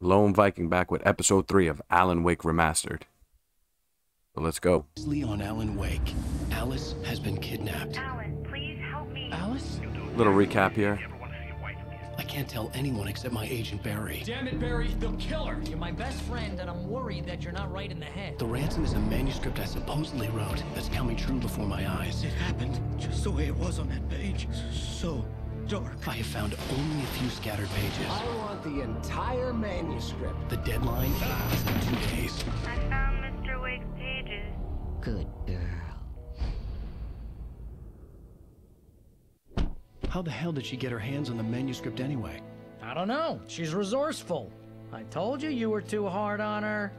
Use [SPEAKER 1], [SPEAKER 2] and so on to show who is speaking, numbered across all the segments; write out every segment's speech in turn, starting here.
[SPEAKER 1] Lone Viiking back with episode 3 of Alan Wake Remastered. So let's go.
[SPEAKER 2] on Alan Wake. Alice has been kidnapped.
[SPEAKER 3] Alan, please help me.
[SPEAKER 2] Alice?
[SPEAKER 1] Little recap here.
[SPEAKER 2] I can't tell anyone except my agent Barry.
[SPEAKER 4] Damn it, Barry, they'll kill her.
[SPEAKER 5] You're my best friend, and I'm worried that you're not right in the head.
[SPEAKER 2] The ransom is a manuscript I supposedly wrote that's coming true before my eyes.
[SPEAKER 6] It happened just the way it was on that page. So dark.
[SPEAKER 2] I have found only a few scattered pages.
[SPEAKER 7] I want the entire manuscript.
[SPEAKER 2] The deadline is in two days.
[SPEAKER 3] I found Mr. Wake's pages.
[SPEAKER 5] Good girl.
[SPEAKER 2] How the hell did she get her hands on the manuscript anyway?
[SPEAKER 5] I don't know. She's resourceful. I told you you were too hard on her.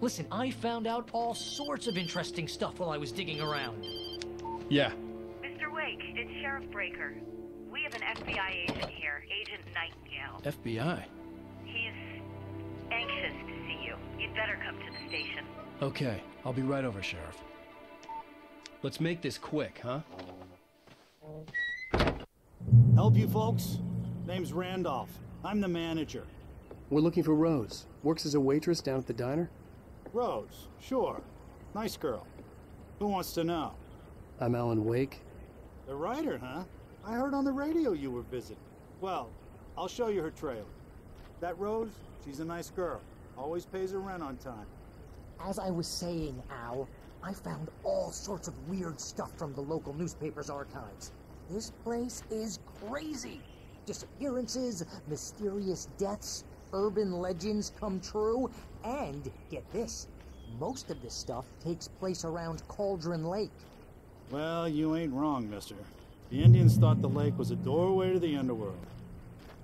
[SPEAKER 5] Listen, I found out all sorts of interesting stuff while I was digging around.
[SPEAKER 2] Yeah.
[SPEAKER 3] Mr. Wake, it's Sheriff Breaker. We have an FBI agent here, Agent Nightingale.
[SPEAKER 2] FBI.
[SPEAKER 3] He's anxious to see you. You'd better come to the station.
[SPEAKER 2] Okay, I'll be right over, Sheriff. Let's make this quick, huh?
[SPEAKER 8] Help you folks? Name's Randolph. I'm the manager.
[SPEAKER 9] We're looking for Rose. Works as a waitress down at the diner.
[SPEAKER 8] Rose, sure. Nice girl. Who wants to know?
[SPEAKER 9] I'm Alan Wake.
[SPEAKER 8] The writer, huh? I heard on the radio you were visiting. Well, I'll show you her trailer. That Rose, she's a nice girl. Always pays her rent on time.
[SPEAKER 10] As I was saying, Al, I found all sorts of weird stuff from the local newspaper's archives. This place is crazy. Disappearances, mysterious deaths, urban legends come true, and get this, most of this stuff takes place around Cauldron Lake.
[SPEAKER 8] Well, you ain't wrong, mister. The Indians thought the lake was a doorway to the underworld.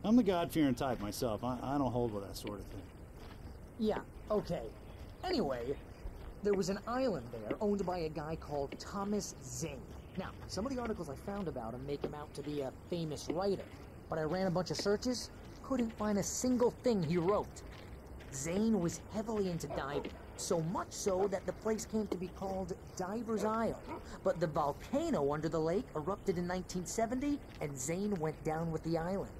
[SPEAKER 8] I'm the God-fearing type myself. I, I don't hold with that sort of thing.
[SPEAKER 10] Yeah, okay. Anyway, there was an island there owned by a guy called Thomas Zane. Now, some of the articles I found about him make him out to be a famous writer, but I ran a bunch of searches, couldn't find a single thing he wrote. Zane was heavily into diving, so much so that the place came to be called Diver's Isle. But the volcano under the lake erupted in 1970, and Zane went down with the island.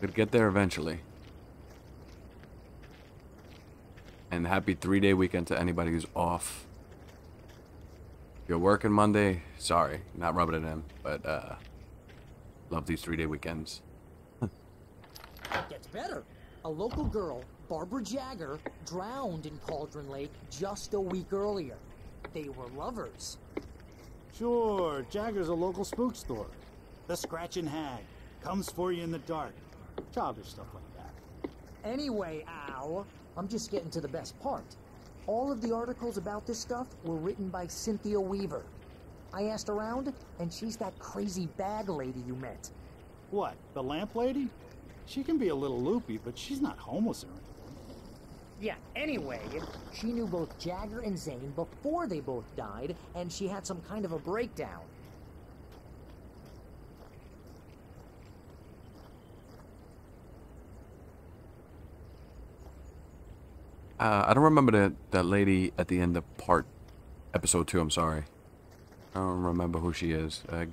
[SPEAKER 1] Could get there eventually. And happy three day weekend to anybody who's off. If you're working Monday, sorry, not rubbing it in, but uh, love these three day weekends.
[SPEAKER 10] It gets better. A local girl, Barbara Jagger, drowned in Cauldron Lake just a week earlier. They were lovers.
[SPEAKER 8] Sure, Jagger's a local spook store. The Scratching Hag. Comes for you in the dark. Childish stuff like that.
[SPEAKER 10] Anyway, Al, I'm just getting to the best part. All of the articles about this stuff were written by Cynthia Weaver. I asked around, and she's that crazy bag lady you met.
[SPEAKER 8] What, the lamp lady? She can be a little loopy, but she's not homeless or anything.
[SPEAKER 10] Yeah, anyway, she knew both Jagger and Zane before they both died, and she had some kind of a breakdown.
[SPEAKER 1] Uh, I don't remember that that lady at the end of part episode two. I'm sorry. I don't remember who she is. I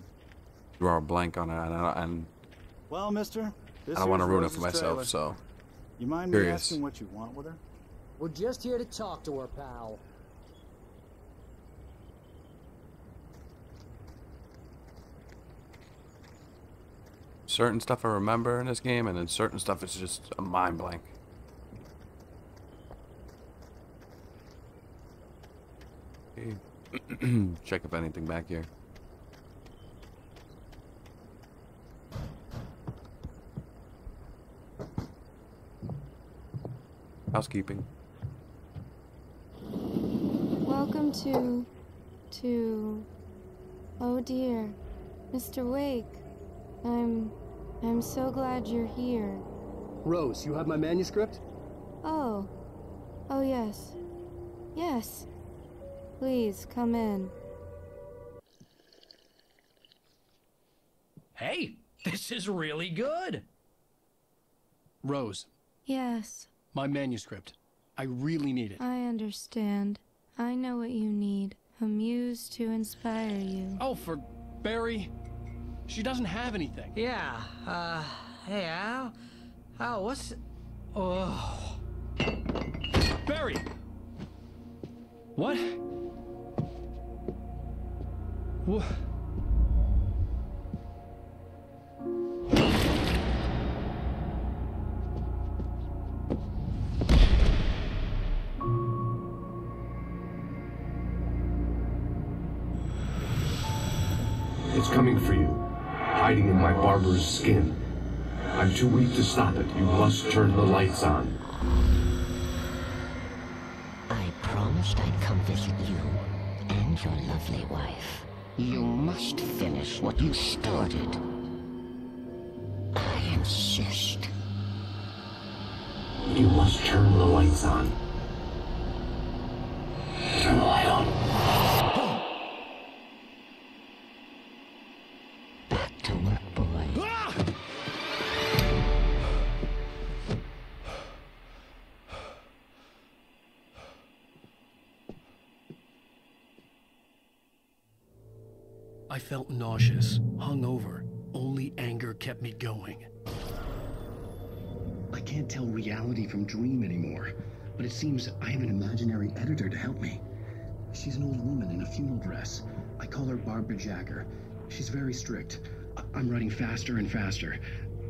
[SPEAKER 1] draw a blank on it, and, and
[SPEAKER 8] Well, mister, this
[SPEAKER 1] I don't want to ruin it for myself.
[SPEAKER 8] trailer.
[SPEAKER 1] So
[SPEAKER 8] You mind me
[SPEAKER 1] Curious.
[SPEAKER 8] asking what you want with her?
[SPEAKER 10] We're just here to talk to her, pal.
[SPEAKER 1] certain stuff I remember in this game, and then certain stuff is just a mind blank. Okay. Check if anything back here. Housekeeping.
[SPEAKER 11] Welcome to. to. Oh dear. Mr. Wake. I'm. I'm so glad you're here.
[SPEAKER 9] Rose, you have my manuscript?
[SPEAKER 11] Oh. Oh, yes. Yes. Please, come in.
[SPEAKER 5] Hey, this is really good.
[SPEAKER 2] Rose,
[SPEAKER 11] Yes,
[SPEAKER 2] my manuscript. I really need it.
[SPEAKER 11] I understand. I know what you need. A muse to inspire you.
[SPEAKER 2] Oh, for Barry. She doesn't have anything.
[SPEAKER 10] Yeah, uh, hey, Al. Al, what's... Oh...
[SPEAKER 2] Barry! What? What?
[SPEAKER 4] Coming for you, hiding in my Barbara's skin. I'm too weak to stop it. You must turn the lights on.
[SPEAKER 12] I promised I'd come visit you and your lovely wife. You must finish what you started. I insist.
[SPEAKER 4] You must turn the lights on.
[SPEAKER 2] Felt nauseous, hungover. Only anger kept me going.
[SPEAKER 13] I can't tell reality from dream anymore, but it seems I have an imaginary editor to help me. She's an old woman in a funeral dress. I call her Barbara Jagger. She's very strict. I'm writing faster and faster.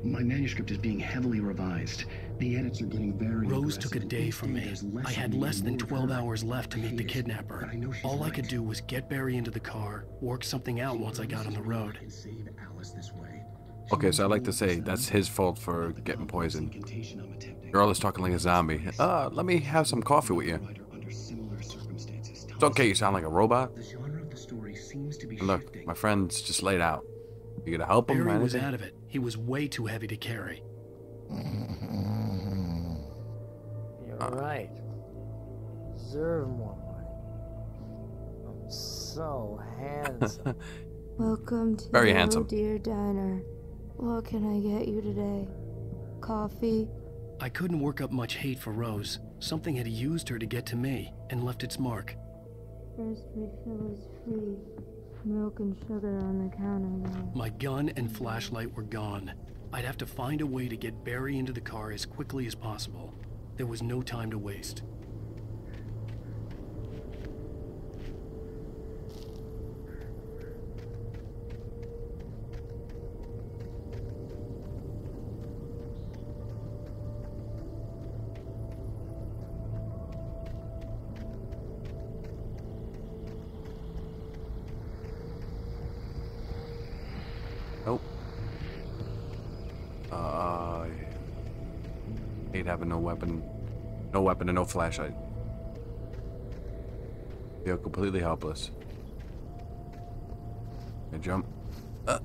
[SPEAKER 13] My manuscript is being heavily revised. The edits are getting very
[SPEAKER 2] Rose took a day from me. I had less than 12 hours left to meet the kidnapper.
[SPEAKER 13] I know she's
[SPEAKER 2] All I could do was get Barry into the car, work something out once I got on the road.
[SPEAKER 13] Save Alice this way.
[SPEAKER 1] Okay, so I like to say that's his fault for getting poisoned. Girl is talking like a zombie. Uh, let me have some coffee with you. It's okay, you sound like a robot. Look, my friend's just laid out. You gonna help him or
[SPEAKER 2] Barry was out of it. He was way too heavy to carry.
[SPEAKER 10] You're right. Deserve more money. I'm so handsome.
[SPEAKER 11] Welcome to
[SPEAKER 1] Very
[SPEAKER 11] the
[SPEAKER 1] handsome.
[SPEAKER 11] Deer Diner. What can I get you today? Coffee?
[SPEAKER 2] I couldn't work up much hate for Rose. Something had used her to get to me and left its mark.
[SPEAKER 11] First refill is free. Milk and sugar on the counter.
[SPEAKER 2] My gun and flashlight were gone. I'd have to find a way to get Barry into the car as quickly as possible. There was no time to waste.
[SPEAKER 1] Having no weapon, no weapon and no flashlight. Feel completely helpless. I jump. Uh.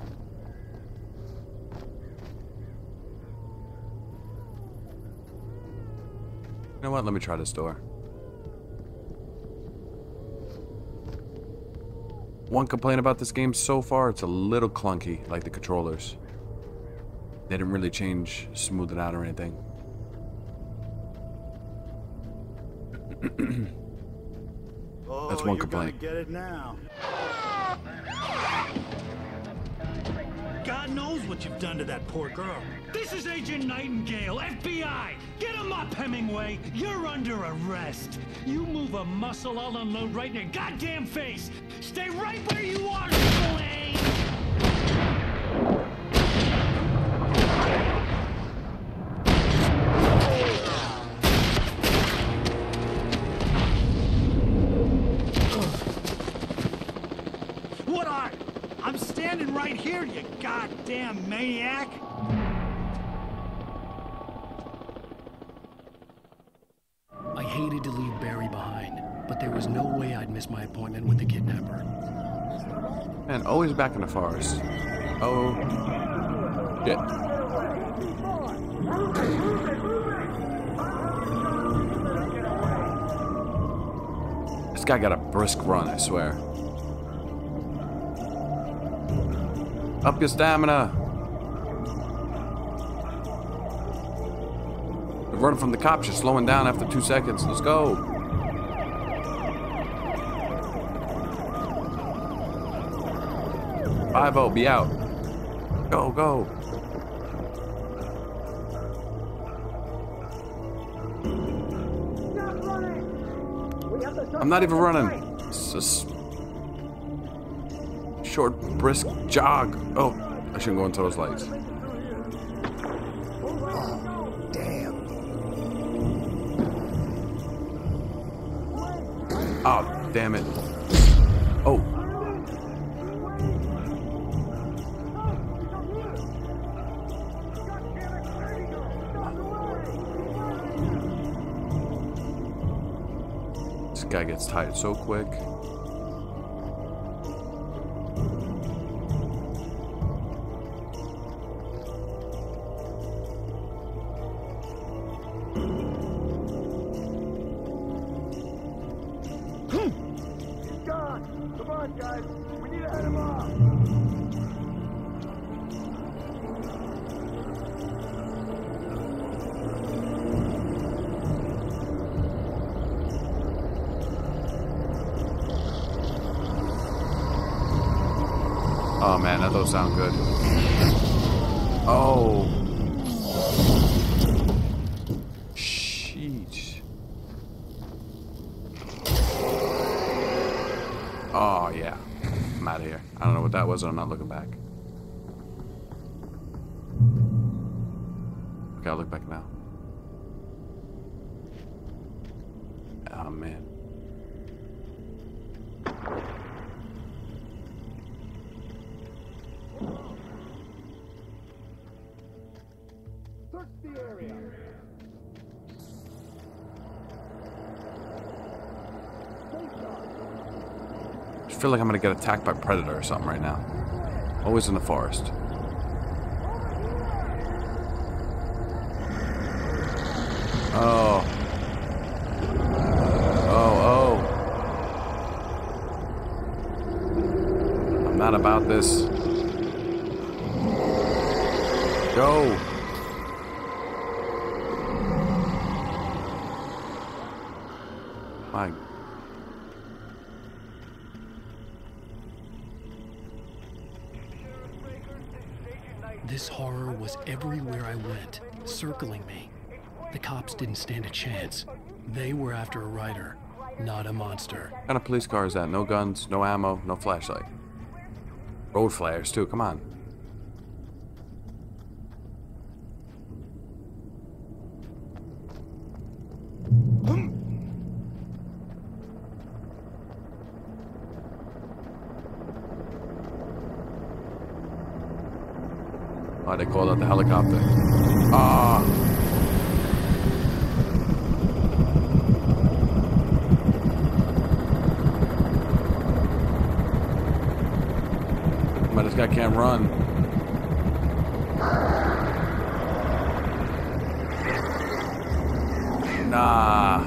[SPEAKER 1] You know what? Let me try this door. One complaint about this game so far, it's a little clunky, like the controllers. They didn't really change, smooth it out or anything. That's oh, one
[SPEAKER 14] you're gonna
[SPEAKER 1] complaint.
[SPEAKER 14] get it now. God knows what you've done to that poor girl.
[SPEAKER 8] This is Agent Nightingale, FBI! Get him up, Hemingway! You're under arrest! You move a muscle, I'll unload right in your goddamn face! Stay right where you are,
[SPEAKER 1] Man, always back in the forest. Oh. Shit. This guy got a brisk run, I swear. Up your stamina. Running from the cops, you're slowing down after two seconds. Let's go. Five oh, be out. Go, go. I'm not even running. It's just short, brisk jog. Oh, I shouldn't go into those lights. Oh, Damn. Oh, damn it. Gets tired so quick. Man.
[SPEAKER 15] Search the area.
[SPEAKER 1] I feel like I'm gonna get attacked by predator or something right now. Always in the forest. Oh, oh. I'm not about this. Go. My
[SPEAKER 2] This horror was everywhere I went, circling me. The cops didn't stand a chance. They were after a writer, not a monster.
[SPEAKER 1] What kind of police car is that? No guns, no ammo, no flashlight. Road flares too, come on. Why they called out the helicopter? Ah! But this guy can't run. Nah.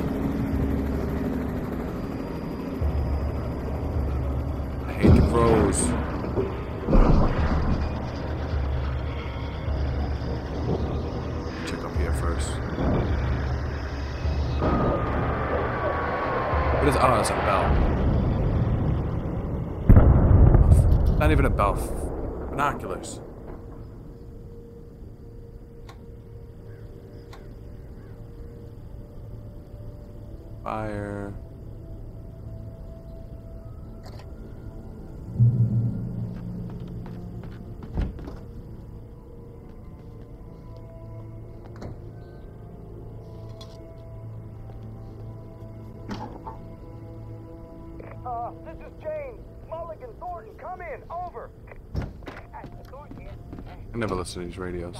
[SPEAKER 1] I hate the crows. Check up here first. What is? Oh, that's a bell. Not even a bell. Binoculars. Fire.
[SPEAKER 15] In. Over.
[SPEAKER 1] I never listen to these radios.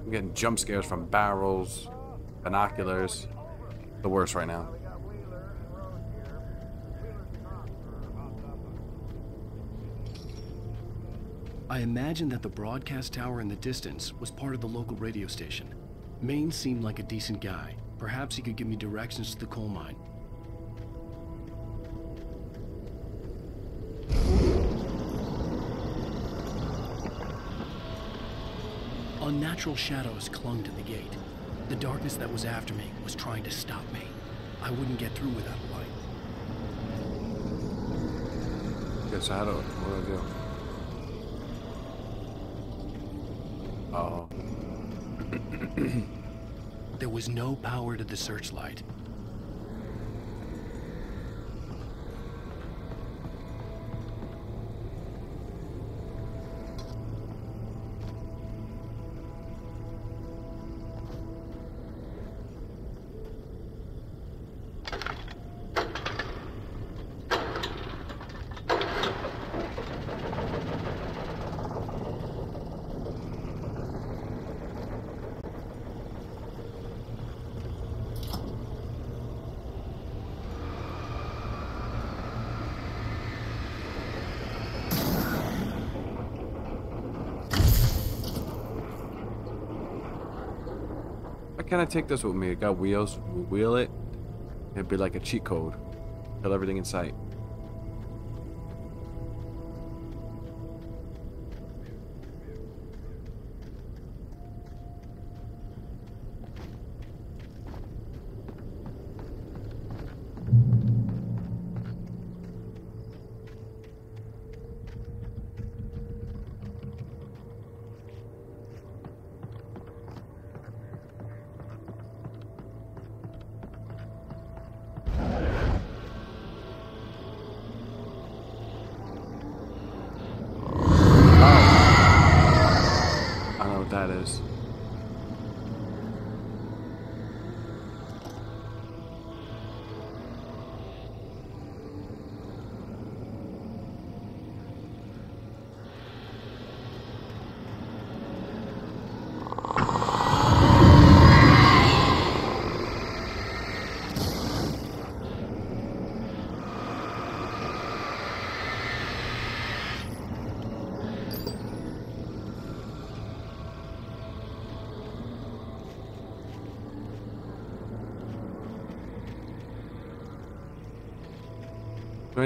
[SPEAKER 1] I'm getting jump scares from barrels, binoculars. The worst right now.
[SPEAKER 2] I imagined that the broadcast tower in the distance was part of the local radio station. Maine seemed like a decent guy. Perhaps he could give me directions to the coal mine. Unnatural shadows clung to the gate. The darkness that was after me was trying to stop me. I wouldn't get through without a light.
[SPEAKER 1] Guess I don't. What do I do? Oh.
[SPEAKER 2] There was no power to the searchlight.
[SPEAKER 1] Can't I take this with me? It got wheels. We wheel it. It'd be like a cheat code. Kill everything in sight.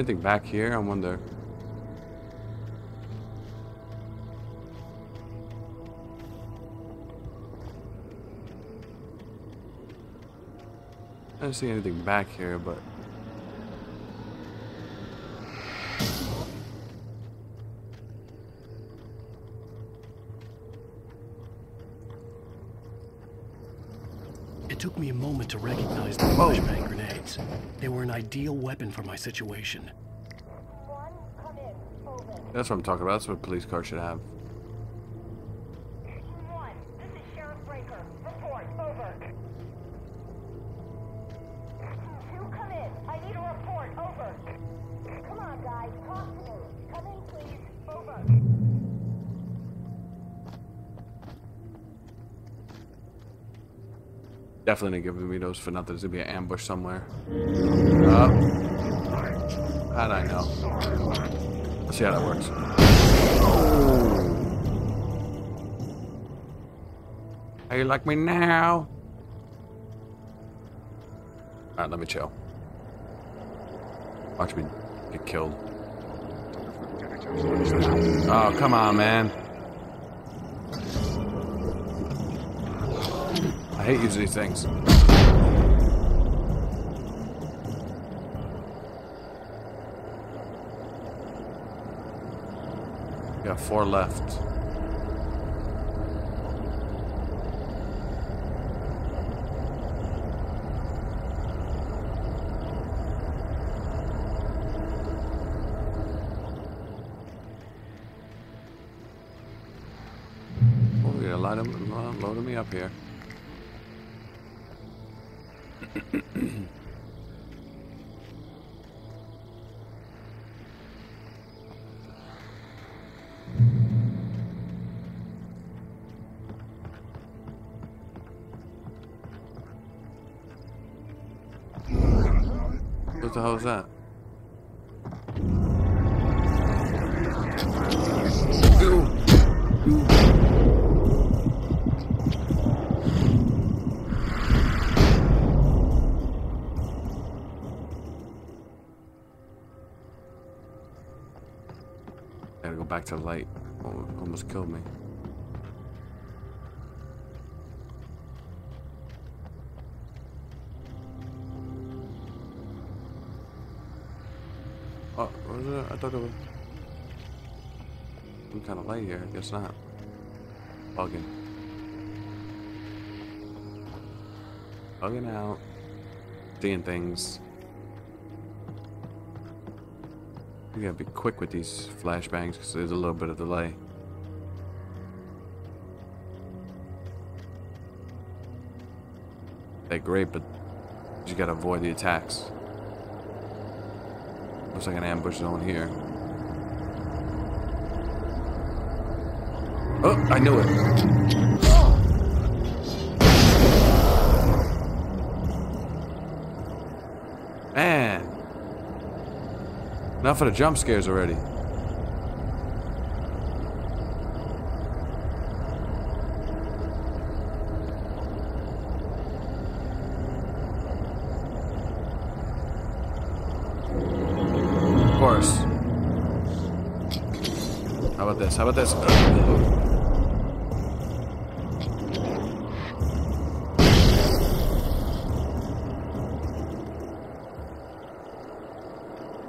[SPEAKER 1] Anything back here? I wonder. I don't see anything back here, but
[SPEAKER 2] It took me a moment to recognize the flashbang grenades. They were an ideal weapon for my situation.
[SPEAKER 1] that's what I'm talking about. That's what a police car should have. Definitely not giving me those for nothing. There's gonna be an ambush somewhere. Uh, how'd I know? Let's see how that works. How you like me now? Alright, let me chill. Watch me get killed. Oh, come on, man. Hate using these things. Got four left. Oh, loading me up here. light almost killed me. Oh, was it? I thought it was some kind of light here. I guess not. Bugging. Bugging out. Seeing things. You gotta be quick with these flashbangs because there's a little bit of delay. They're great, but you gotta avoid the attacks. Looks like an ambush zone here. Oh, I knew it. Enough of the jump scares already. Of course. How about this? How about this?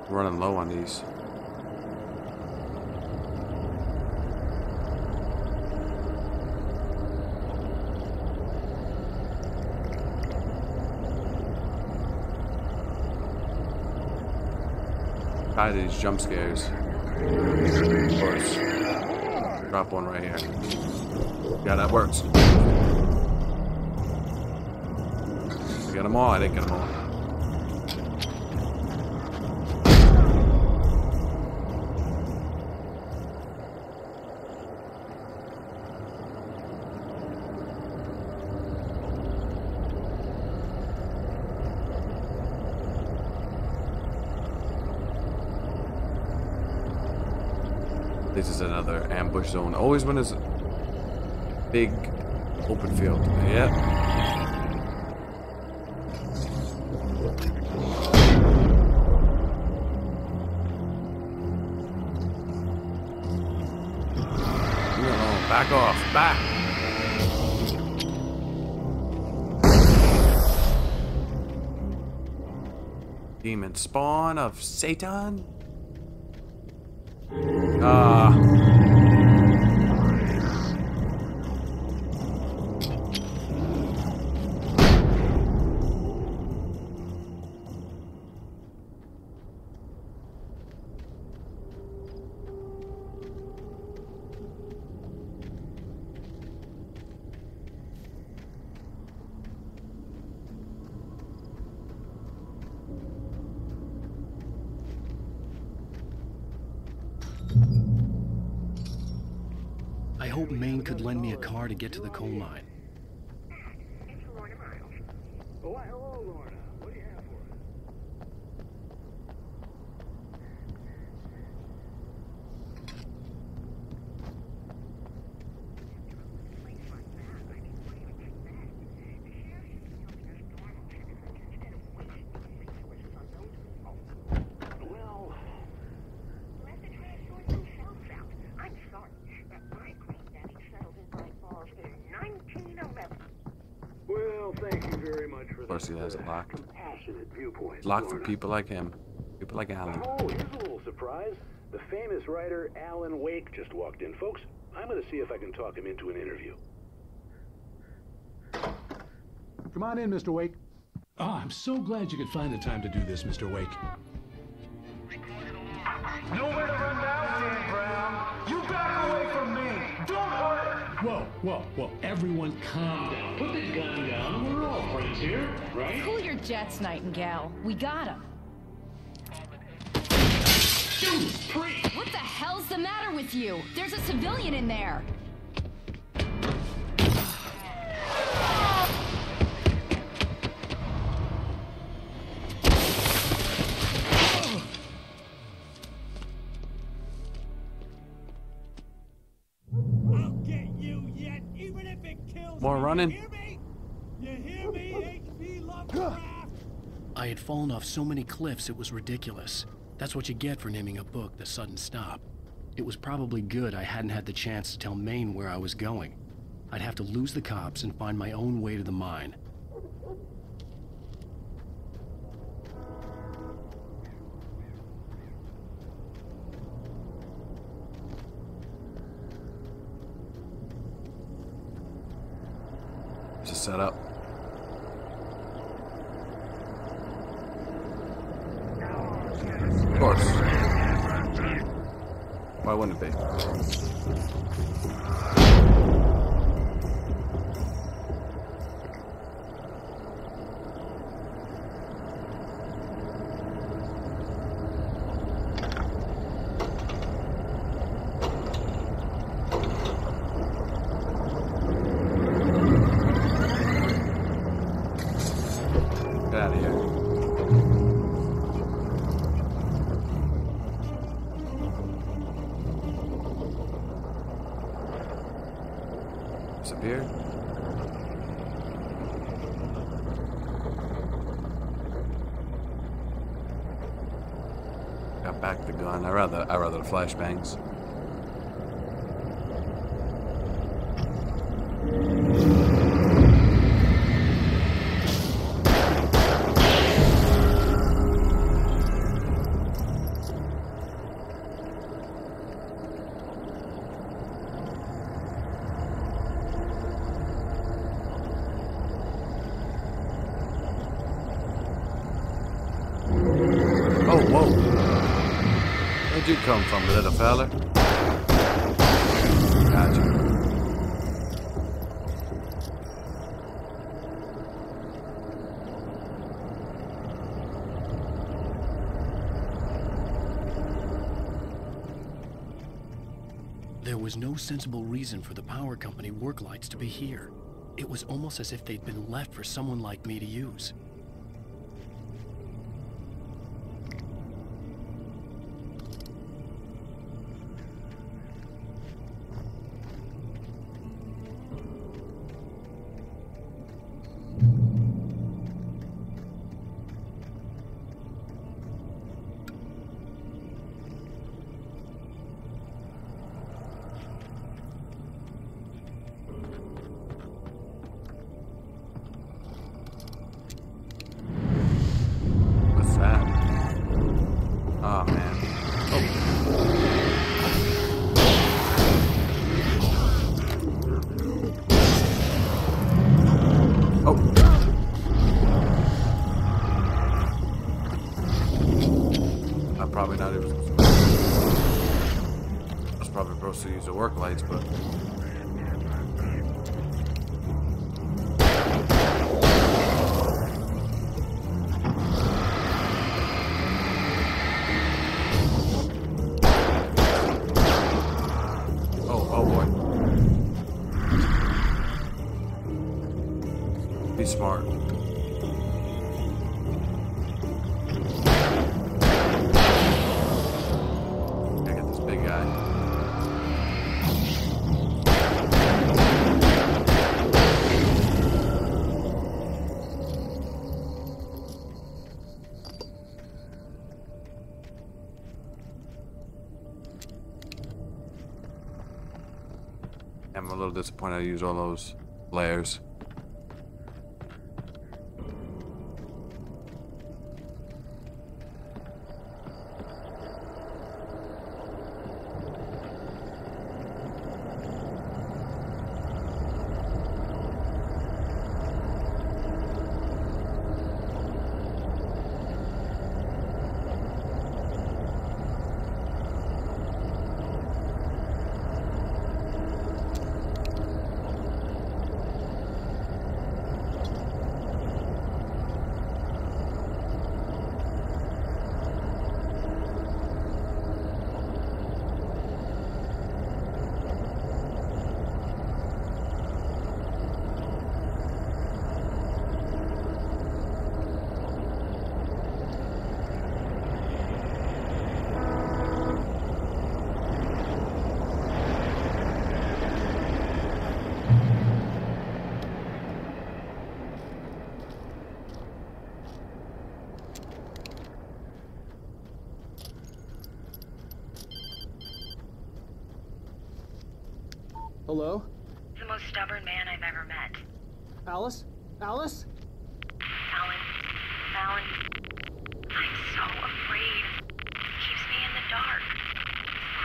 [SPEAKER 1] Running low on these. Of these jump scares. Drop one right here. Yeah, that works. I got them all. I didn't get them all. This is another ambush zone. Always when there's big open field. Leave. Back off. Back. Demon spawn of Satan.
[SPEAKER 2] To the coal mine.
[SPEAKER 15] Why, hello, Lorna. What do you have for us?
[SPEAKER 16] Well, let the trash sort themselves out. I'm sorry that my granddaddy settled in my balls in 1911.
[SPEAKER 15] Well, thank you very much for
[SPEAKER 1] Of course, he has it locked.
[SPEAKER 15] compassionate viewpoint.
[SPEAKER 1] Locked for people like him. People like Alan.
[SPEAKER 15] Oh, here's a little surprise. The famous writer Alan Wake just walked in. Folks, I'm going to see if I can talk him into an interview.
[SPEAKER 17] Come on in, Mr. Wake.
[SPEAKER 6] Oh, I'm so glad you could find the time to do this, Mr. Wake.
[SPEAKER 15] Nowhere to run now,
[SPEAKER 6] Whoa, whoa, whoa. Everyone calm down. Put the gun down. We're all friends here, right?
[SPEAKER 18] Cool your jets, Nightingale. We got him. What the hell's the matter with you? There's a civilian in there.
[SPEAKER 1] More running.
[SPEAKER 6] You hear me, H.P.
[SPEAKER 2] I had fallen off so many cliffs it was ridiculous. That's what you get for naming a book The Sudden Stop. It was probably good I hadn't had the chance to tell Maine where I was going. I'd have to lose the cops and find my own way to the mine.
[SPEAKER 1] Set up. Of course. Why wouldn't it be? Flashbangs.
[SPEAKER 2] There was no sensible reason for the power company work lights to be here. It was almost as if they'd been left for someone like me to use.
[SPEAKER 1] Use the work lights, but. A little disappointed I used all those layers.
[SPEAKER 9] Hello?
[SPEAKER 3] The most stubborn man I've ever met.
[SPEAKER 9] Alice? Alice?
[SPEAKER 3] Alan. Alan. I'm so afraid. It keeps me in the dark.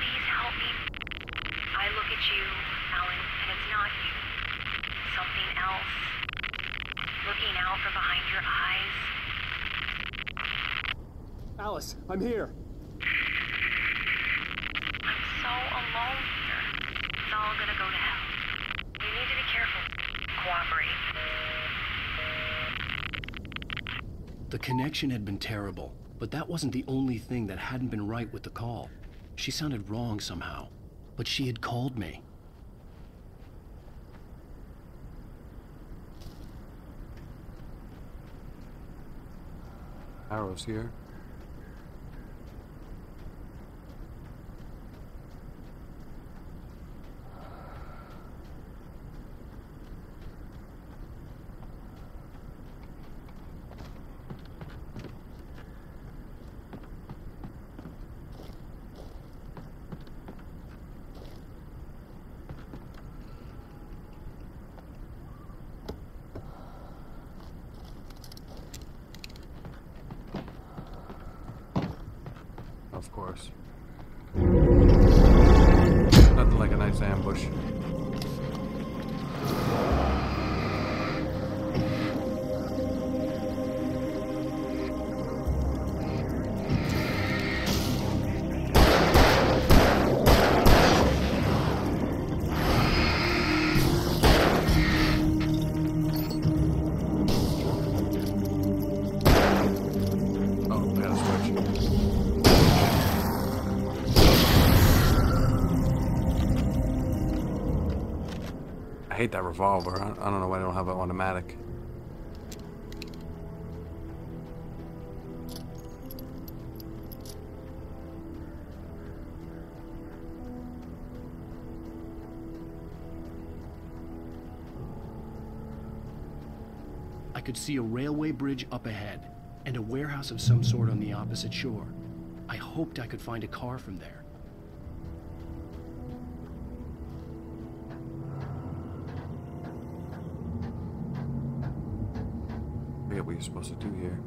[SPEAKER 3] Please help me. I look at you, Alan, and it's not you. Something else.
[SPEAKER 9] Alice, I'm here.
[SPEAKER 3] I'm so alone here. It's all gonna go to hell. You need to be careful. Cooperate.
[SPEAKER 2] The connection had been terrible, but that wasn't the only thing that hadn't been right with the call. She sounded wrong somehow, but she had called me.
[SPEAKER 1] Arrows here. Revolver. I I don't know why I don't have an automatic.
[SPEAKER 2] I could see a railway bridge up ahead and a warehouse of some sort on the opposite shore. I hoped I could find a car from there.
[SPEAKER 1] Supposed to do here.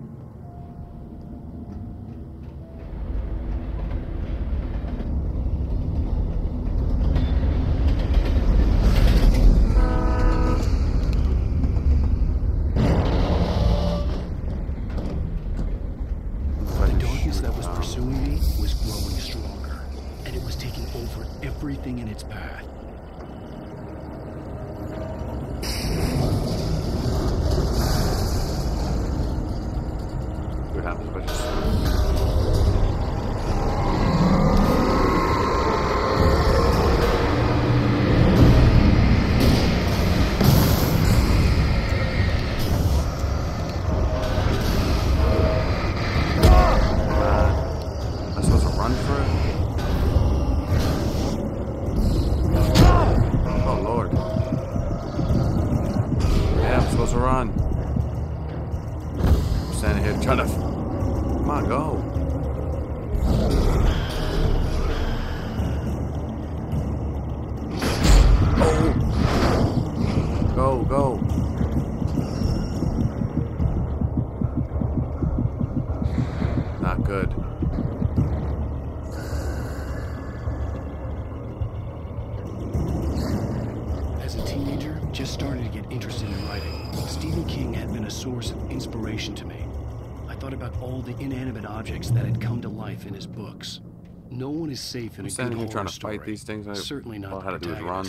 [SPEAKER 2] Safe in
[SPEAKER 1] I'm
[SPEAKER 2] a good
[SPEAKER 1] here trying to
[SPEAKER 2] story.
[SPEAKER 1] fight these things. I-
[SPEAKER 2] Certainly not
[SPEAKER 1] all
[SPEAKER 2] the
[SPEAKER 1] had to do is run.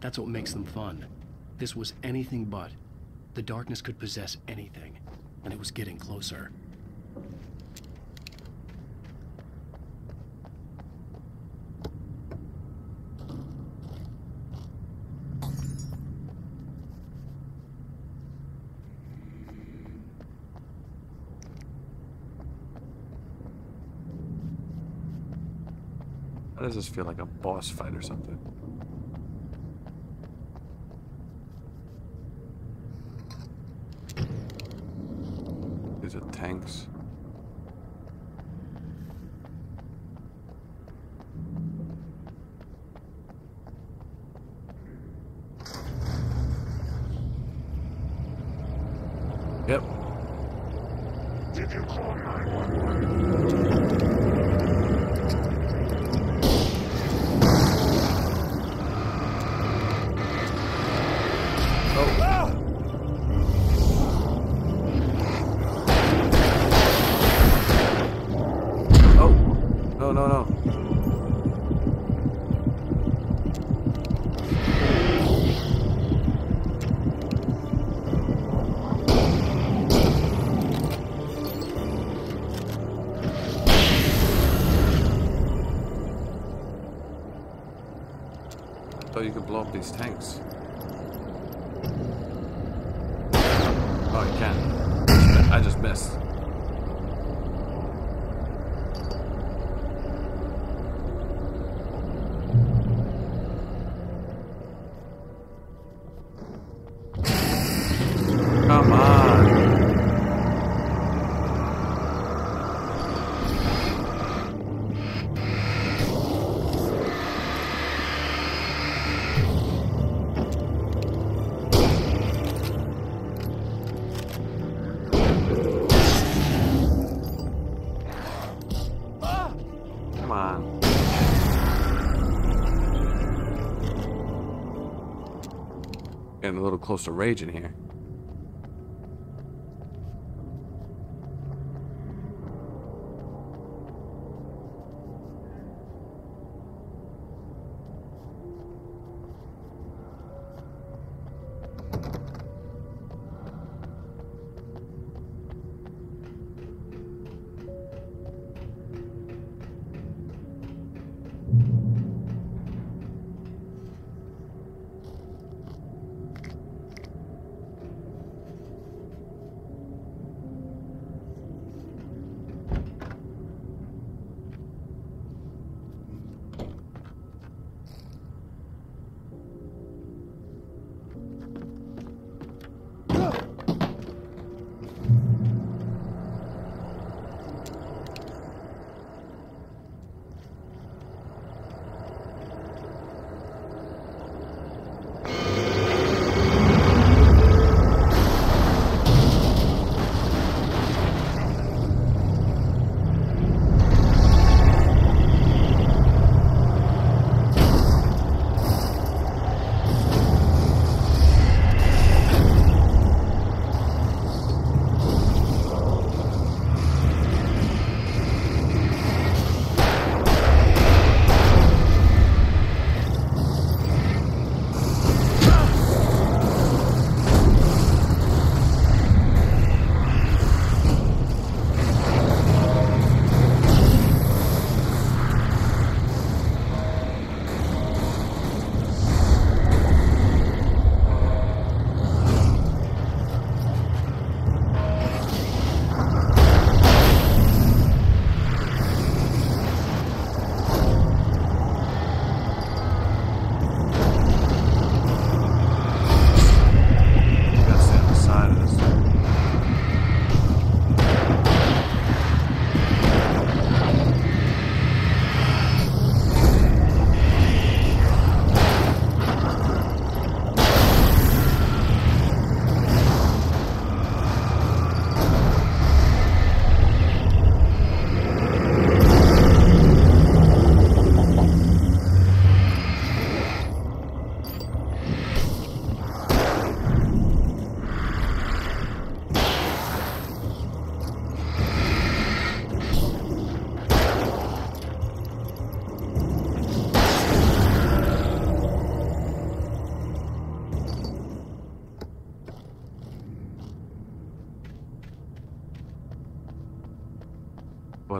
[SPEAKER 2] That's what makes them fun. This was anything but. The darkness could possess anything, and it was getting closer.
[SPEAKER 1] does this feel like a boss fight or something? These are tanks. Yep.
[SPEAKER 4] Did you call
[SPEAKER 1] 911? These tanks. A little close to rage in here.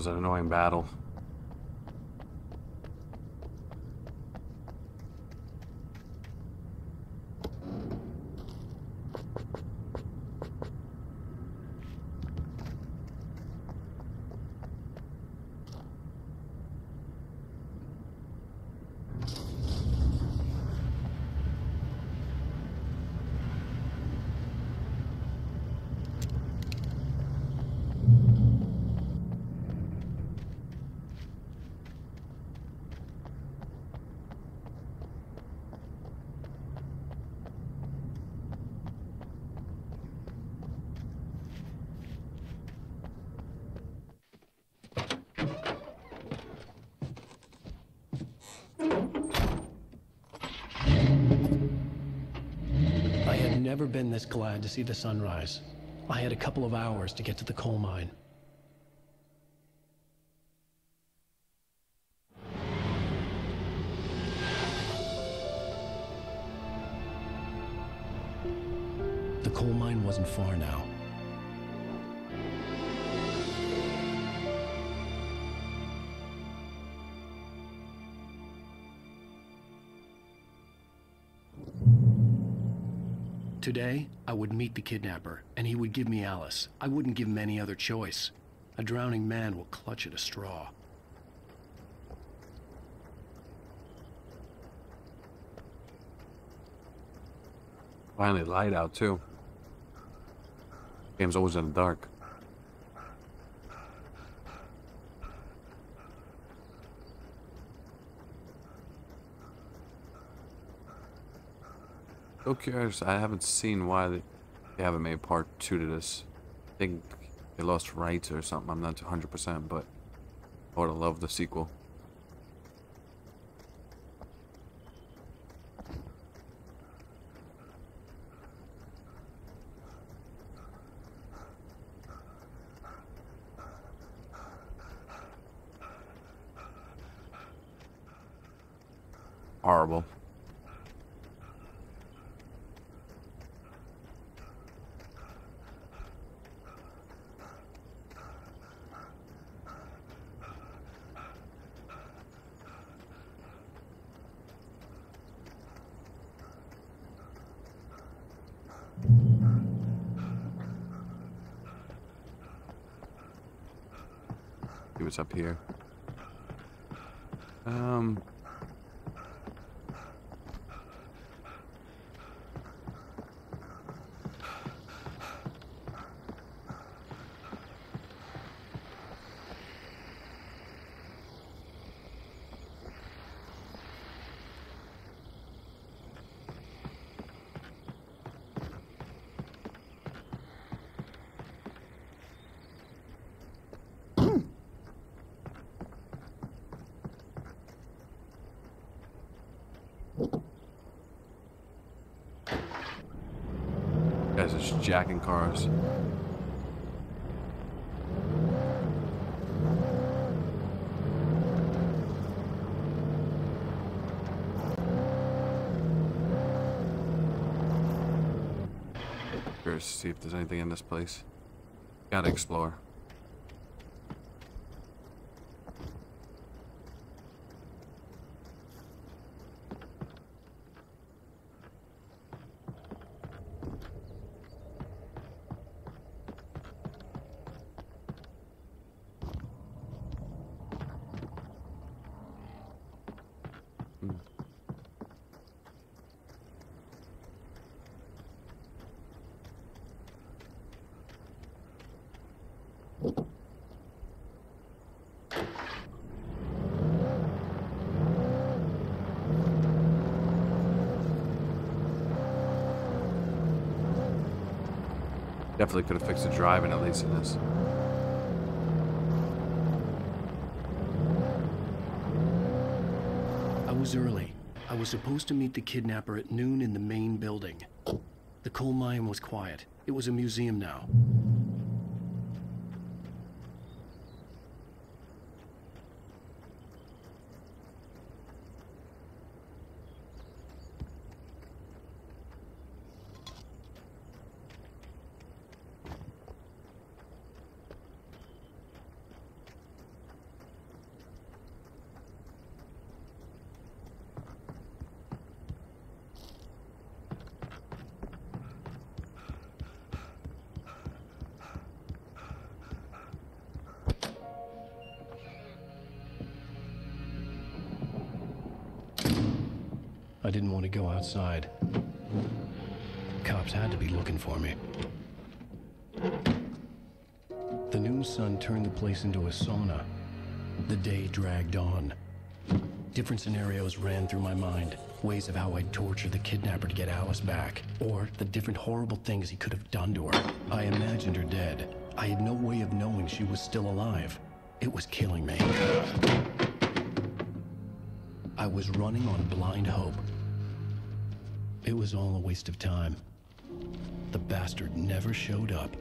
[SPEAKER 1] Was an annoying battle.
[SPEAKER 2] I had never been this glad to see the sunrise. I had a couple of hours to get to the coal mine. The coal mine wasn't far now. Today, I would meet the kidnapper, and he would give me Alice. I wouldn't give him any other choice. A drowning man will clutch at a straw.
[SPEAKER 1] Finally, light out too. Game's always in the dark. So curious. I haven't seen why they, they haven't made part two to this. I think they lost rights or something. I'm not 100%, but I would have loved the sequel. Horrible. See what's up here. Um. Guys are just jacking cars. Curious to see if there's anything in this place. Gotta explore. Definitely could have fixed the driving at least in this.
[SPEAKER 2] I was early. I was supposed to meet the kidnapper at noon in the main building. The coal mine was quiet. It was a museum now. Didn't want to go outside. Cops had to be looking for me. The noon sun turned the place into a sauna. The day dragged on. Different scenarios ran through my mind. Ways of how I'd torture the kidnapper to get Alice back. Or the different horrible things he could have done to her. I imagined her dead. I had no way of knowing she was still alive. It was killing me. I was running on blind hope. It was all a waste of time. The bastard never showed up.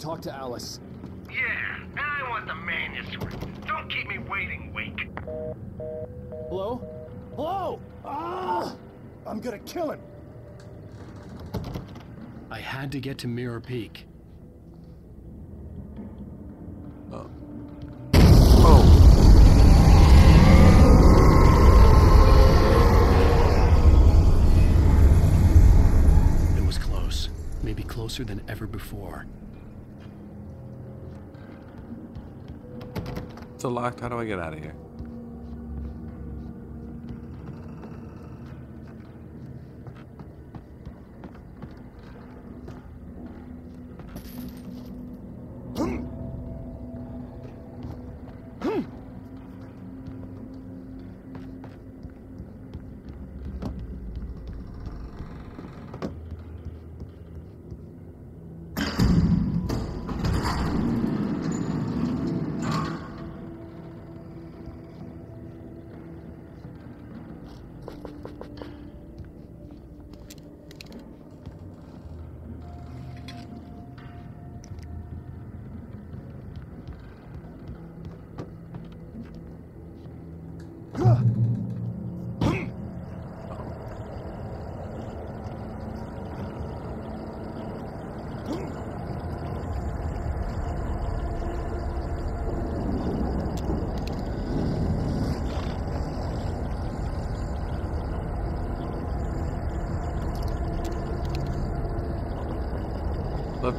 [SPEAKER 19] Talk to Alice.
[SPEAKER 20] Yeah, and I want the manuscript. Don't keep me waiting, Wake.
[SPEAKER 19] Hello? Hello? Ah! I'm gonna kill him.
[SPEAKER 2] I had to get to Mirror Peak. Oh. It was close. Maybe closer than ever before.
[SPEAKER 1] It's locked. How do I get out of here?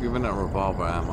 [SPEAKER 1] Love a revolver ammo.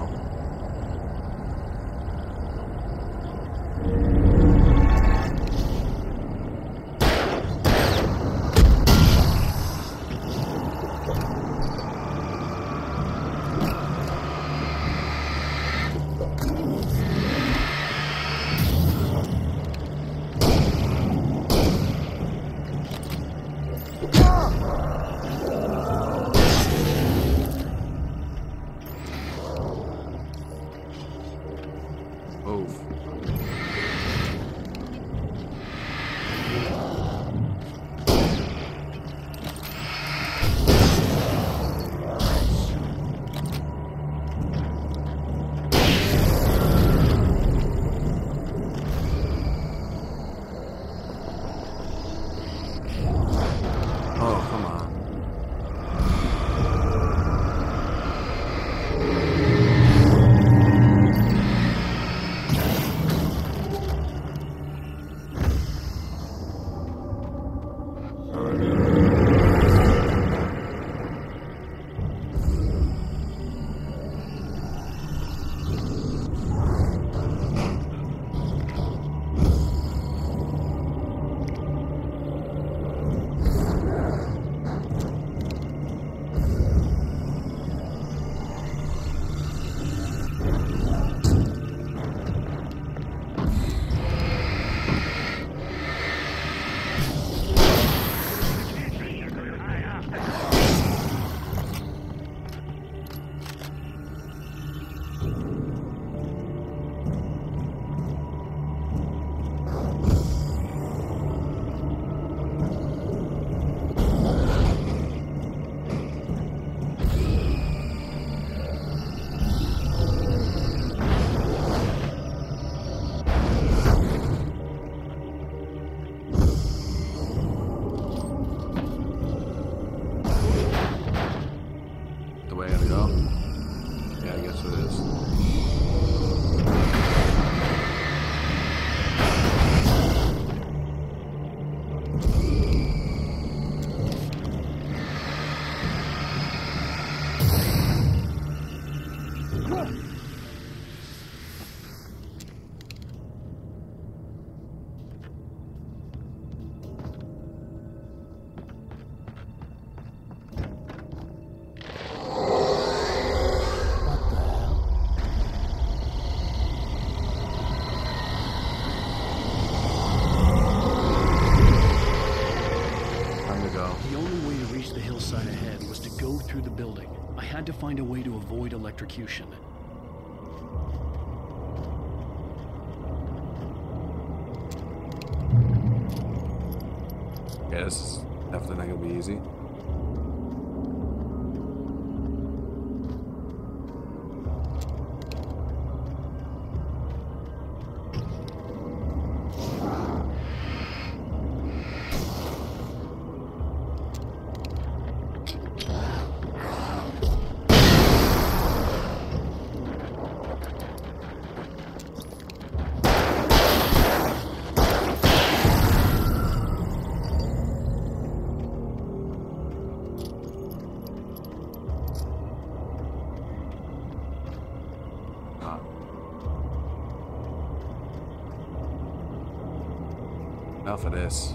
[SPEAKER 1] enough of this.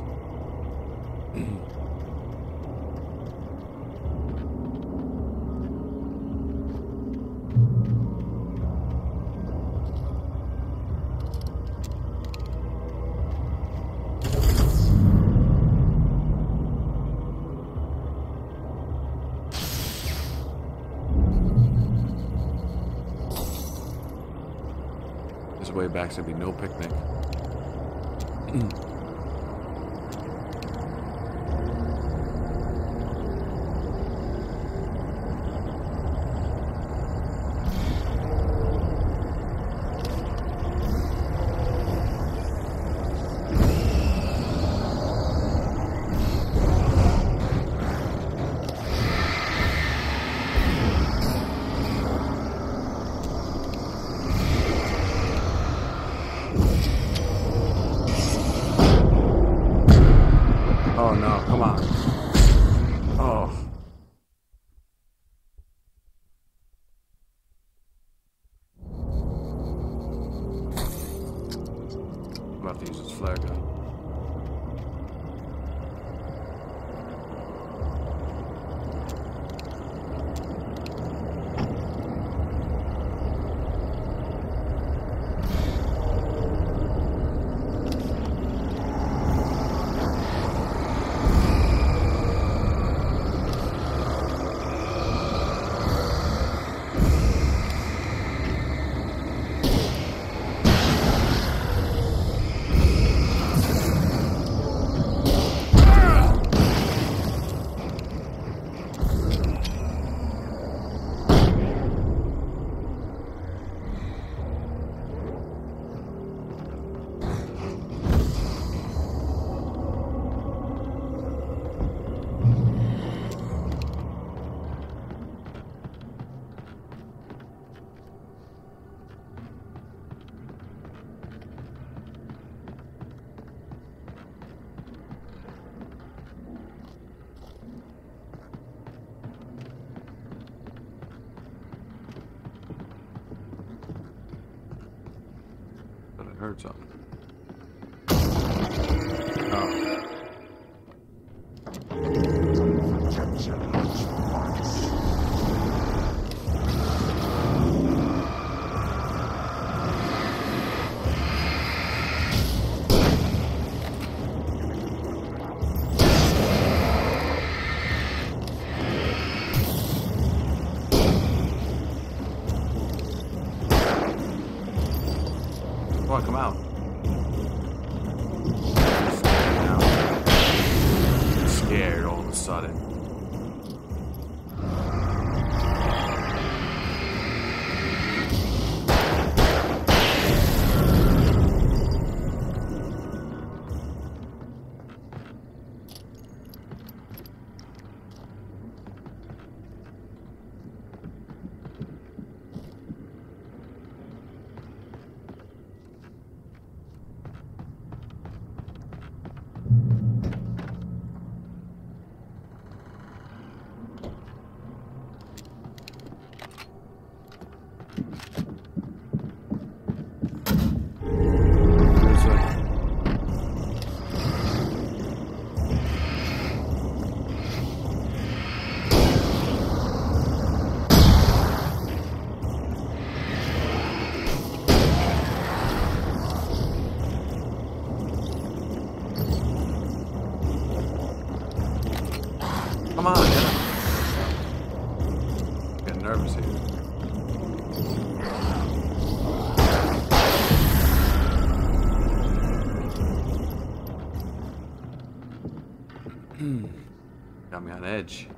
[SPEAKER 1] way back, so there'd be no picnic. Edge.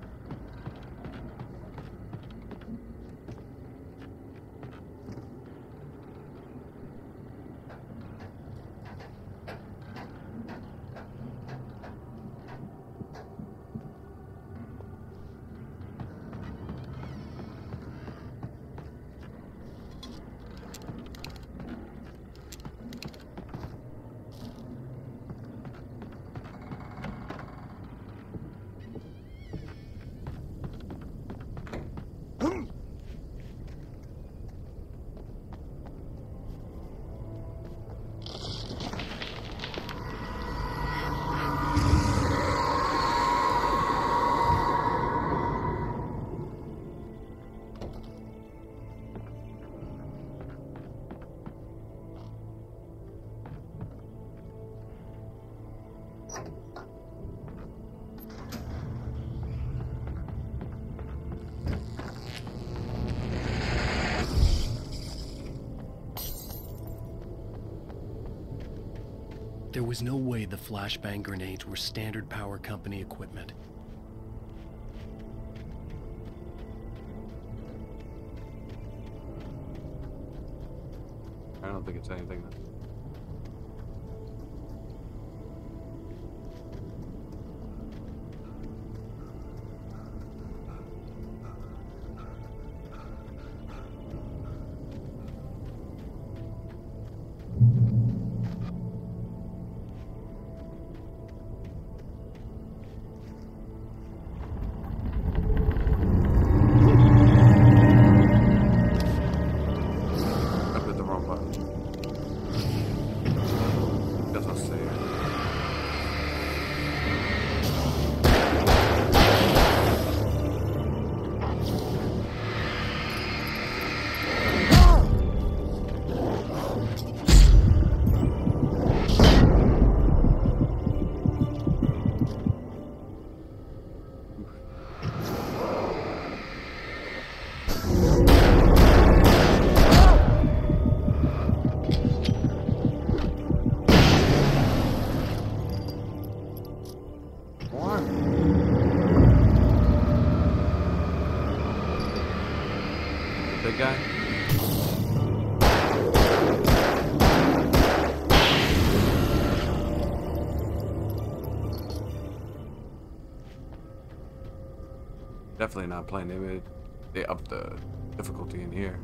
[SPEAKER 2] There was no way the flashbang grenades were standard power company equipment.
[SPEAKER 1] Big guy? Definitely not playing. They made, they upped the difficulty in here.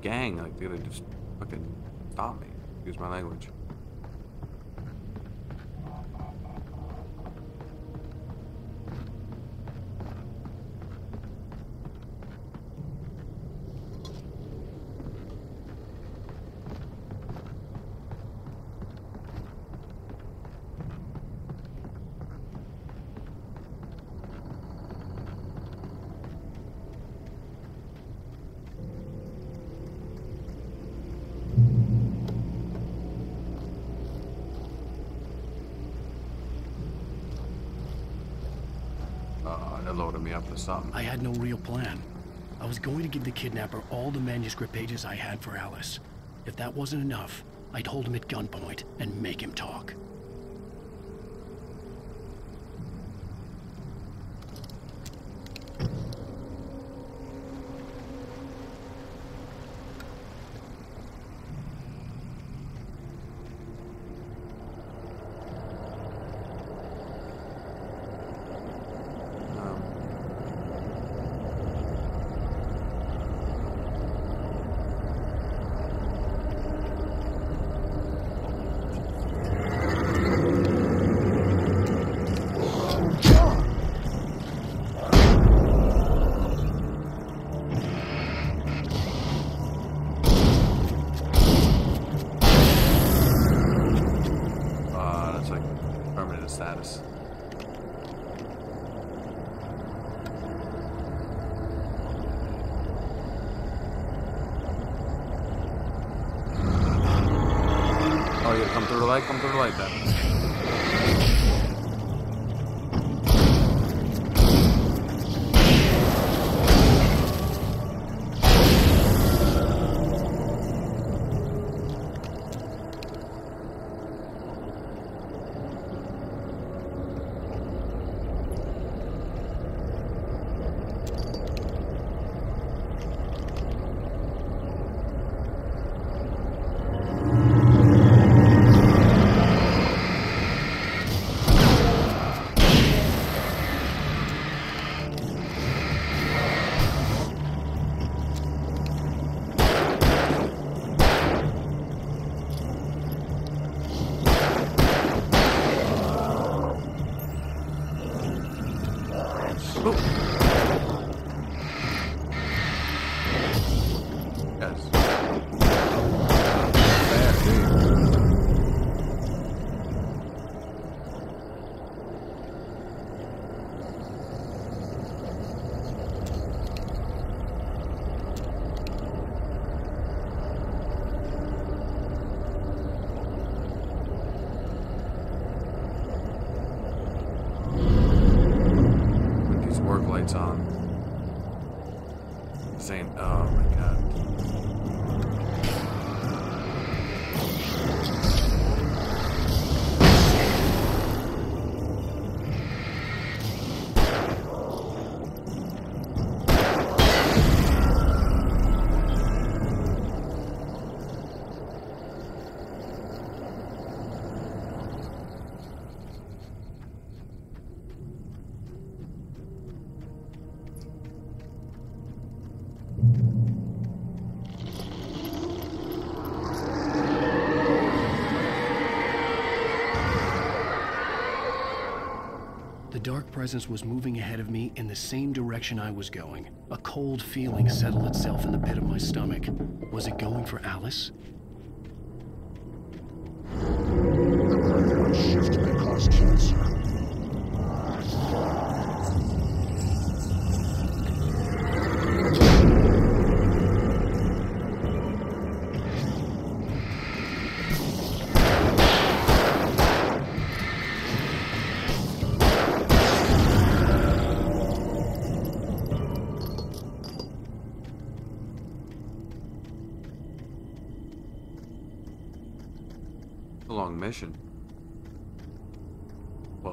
[SPEAKER 1] Gang, like they're gonna just fucking stop me. Use my language. Uh, they're loading me up for something.
[SPEAKER 2] I had no real plan. I was going to give the kidnapper all the manuscript pages I had for Alice. If that wasn't enough, I'd hold him at gunpoint and make him talk.
[SPEAKER 1] Uh, that's like permanent status. Oh, you come through
[SPEAKER 2] presence was moving ahead of me in the same direction I was going. A cold feeling settled itself in the pit of my stomach. Was it going for Alice?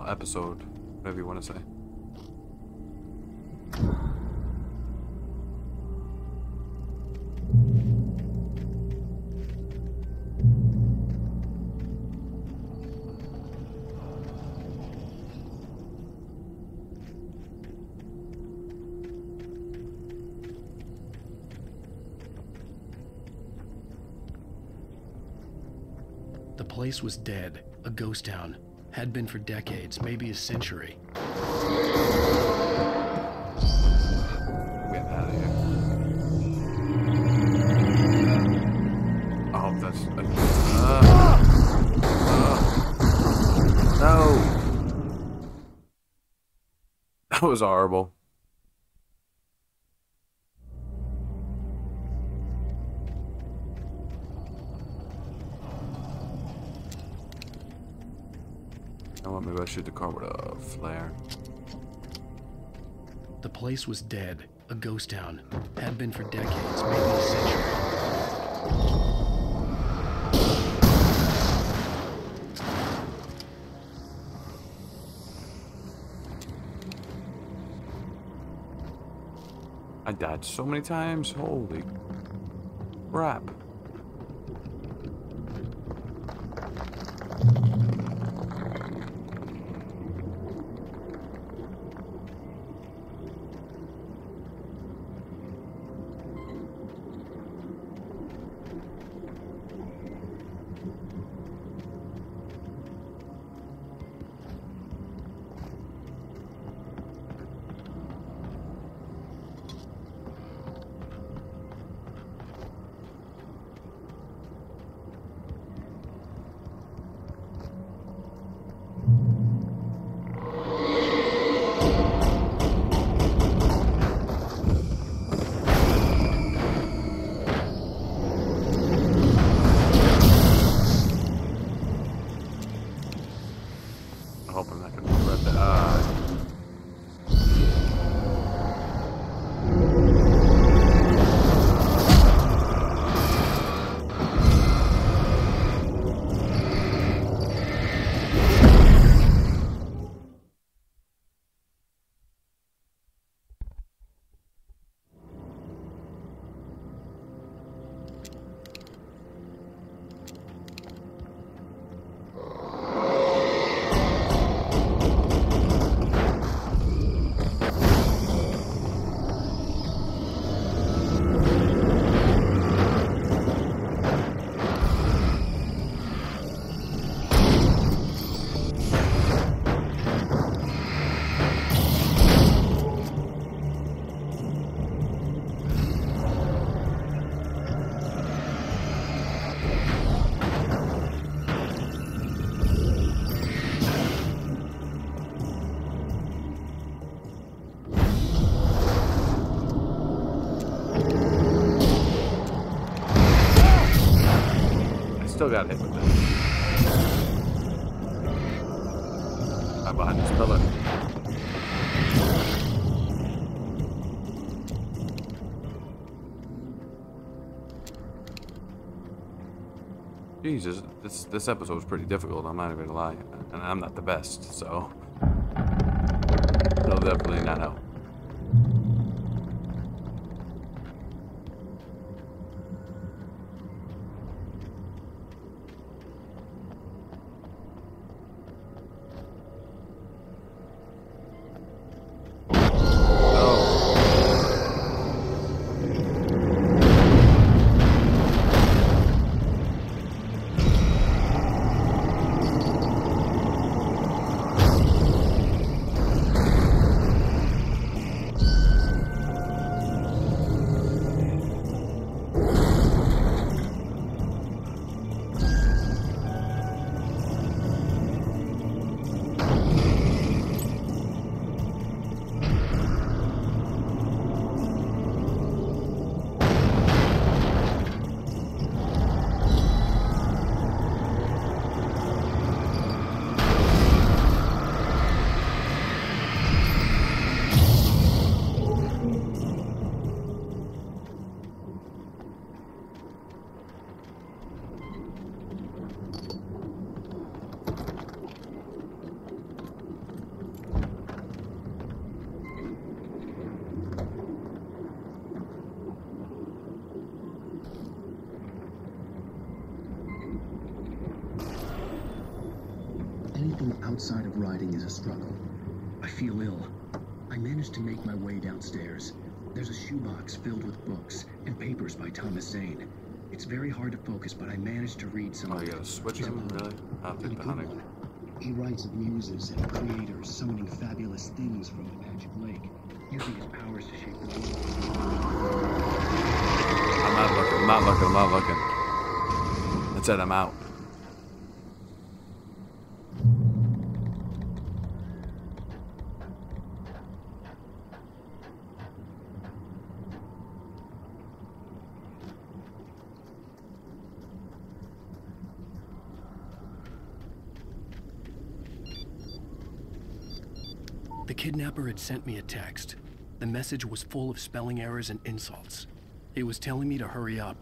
[SPEAKER 1] Episode, whatever you want to say.
[SPEAKER 2] The place was dead, a ghost town. Had been for decades, maybe a century.
[SPEAKER 1] That was horrible. Maybe I shoot the car with a flare.
[SPEAKER 2] The place was dead, a ghost town. Had been for decades, maybe a century.
[SPEAKER 1] I died so many times, holy crap. Still got hit with that. I'm behind this pillar. Jesus, this this episode was pretty difficult. I'm not even gonna lie, and I'm not the best, so it'll definitely not help.
[SPEAKER 2] A struggle. I feel ill. I managed to make my way downstairs. There's a shoebox filled with books and papers by Thomas Zane. It's very hard to focus, but I managed to read some
[SPEAKER 1] Oh,
[SPEAKER 2] of
[SPEAKER 1] you gotta switch them, really? I'll
[SPEAKER 2] and
[SPEAKER 1] take
[SPEAKER 2] a
[SPEAKER 1] the
[SPEAKER 2] good
[SPEAKER 1] honey.
[SPEAKER 2] one. He writes of muses and creators summoning fabulous things from the magic lake, using his powers to shape the world.
[SPEAKER 1] I'm not looking. I'm not looking. I'm not looking. That's it. I'm out.
[SPEAKER 21] Kidnapper had sent me a text. The message was full of spelling errors and insults. It was telling me to hurry up.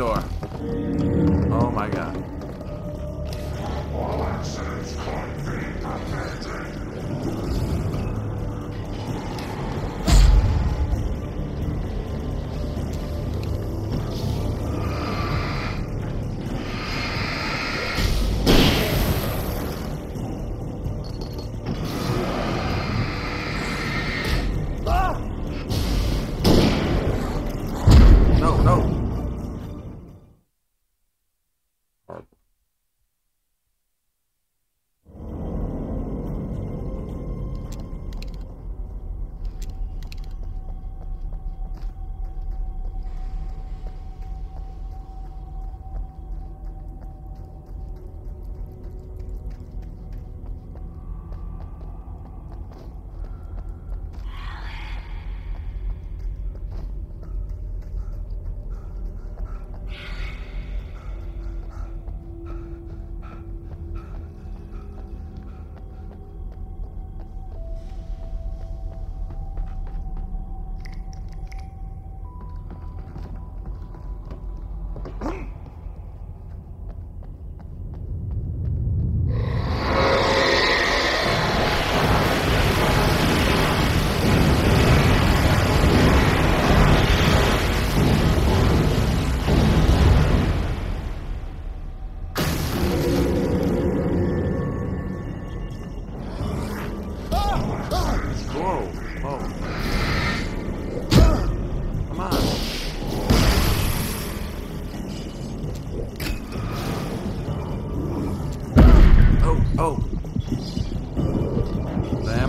[SPEAKER 1] Door.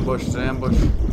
[SPEAKER 1] ambush,
[SPEAKER 2] it's an ambush.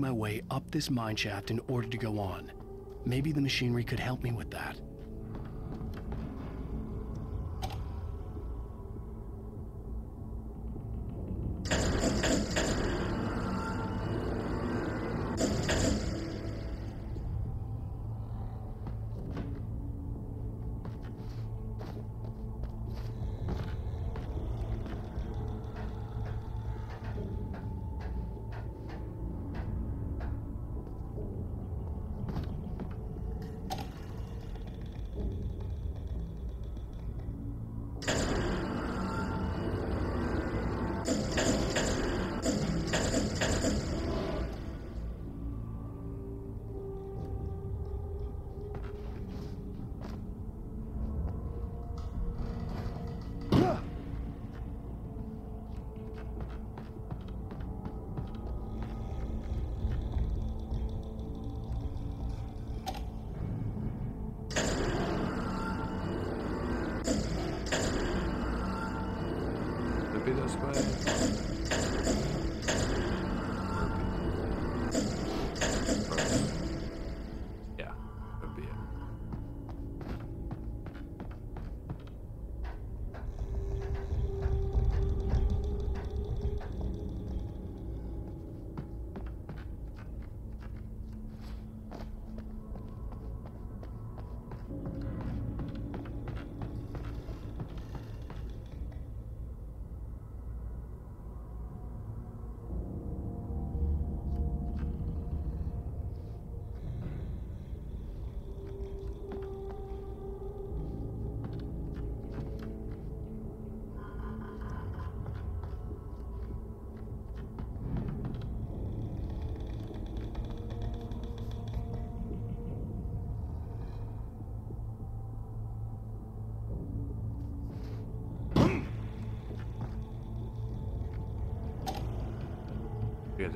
[SPEAKER 2] My way up this mine shaft in order to go on. Maybe the machinery could help me with that.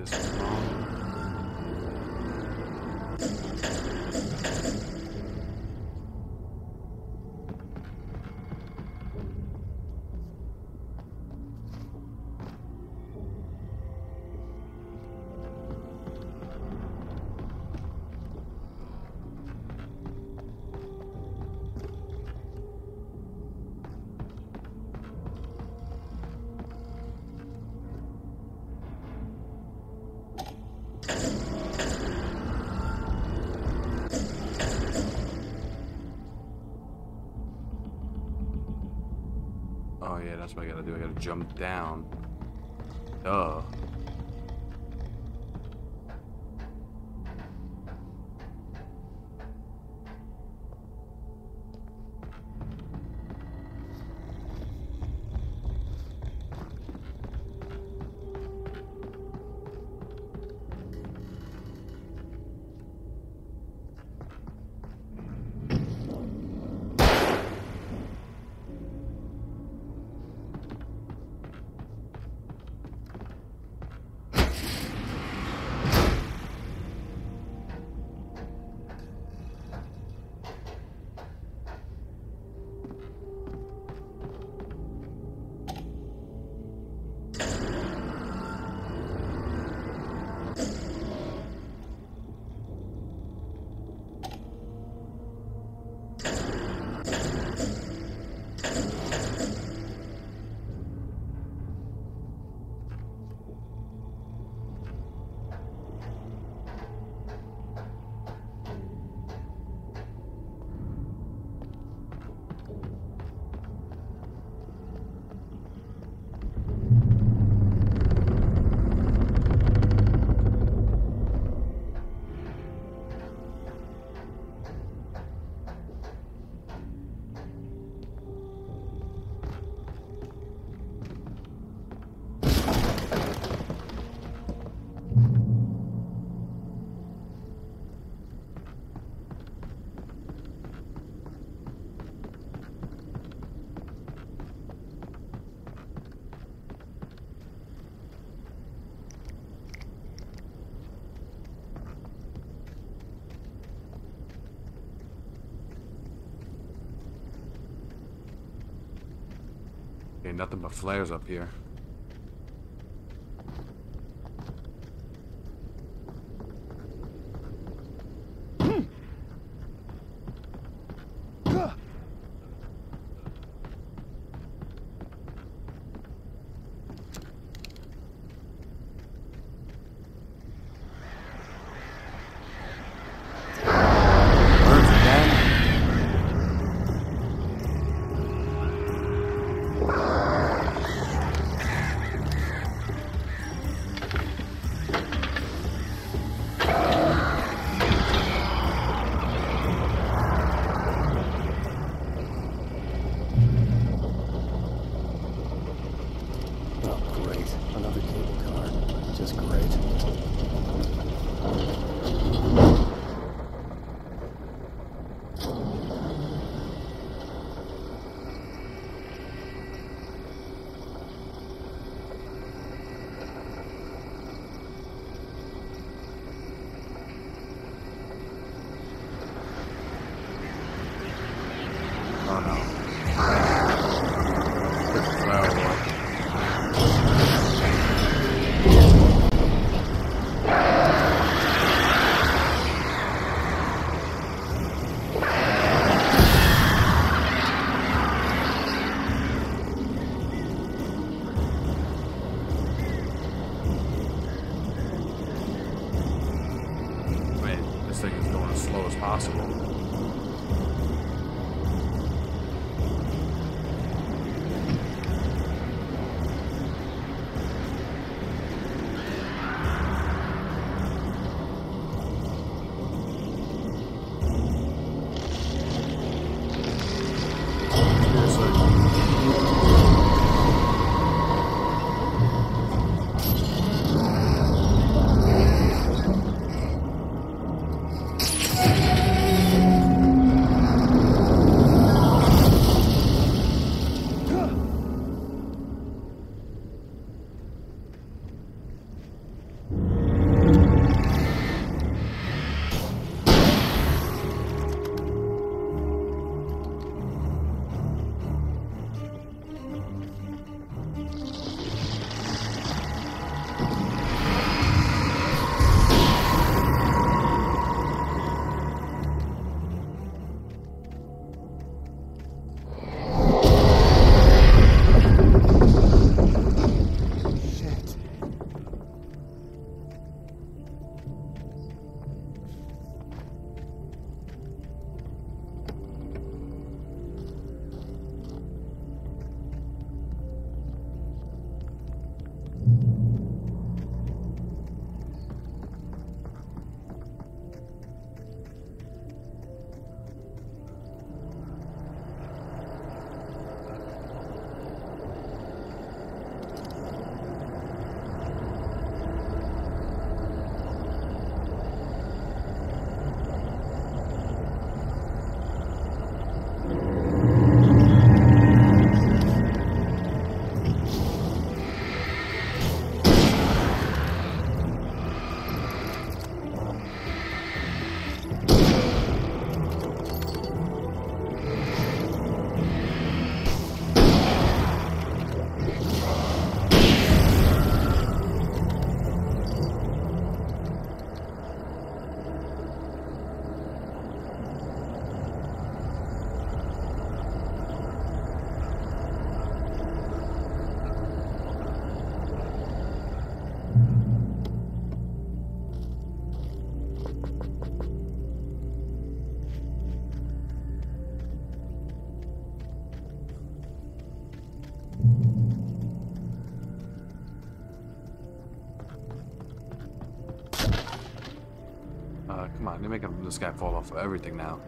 [SPEAKER 1] This that's what I gotta do. I gotta jump down. Duh. Nothing but flares up here. This guy fall off of everything now.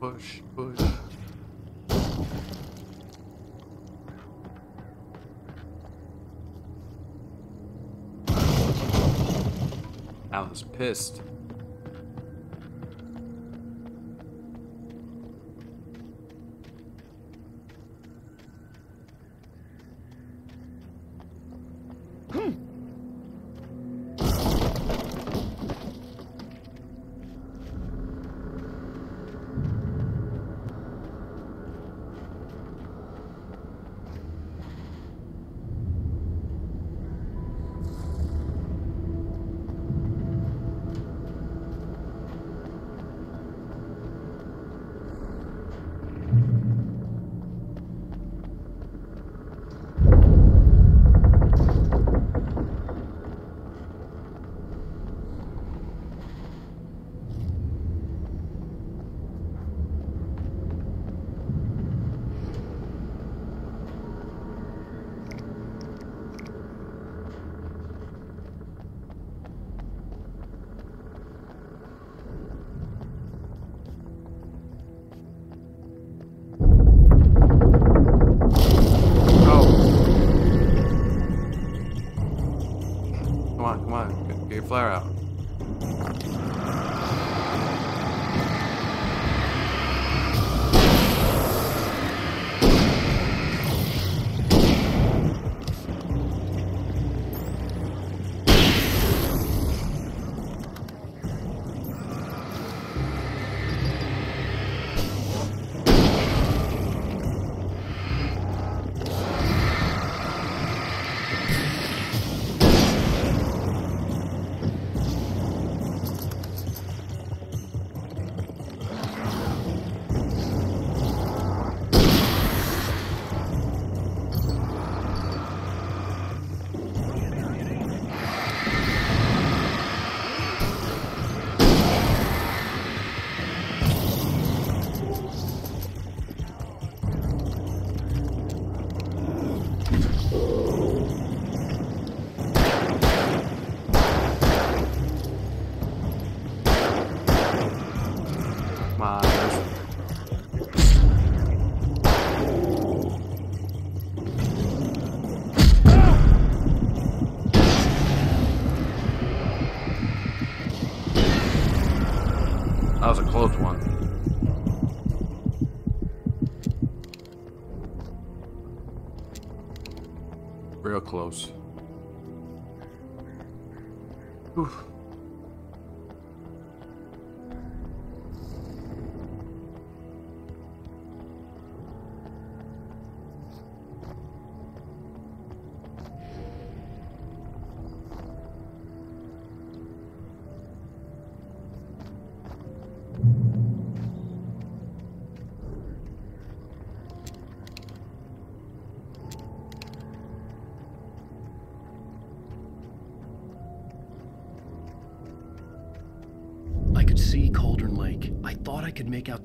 [SPEAKER 1] Push, push. Alan's pissed. Real close. Whew.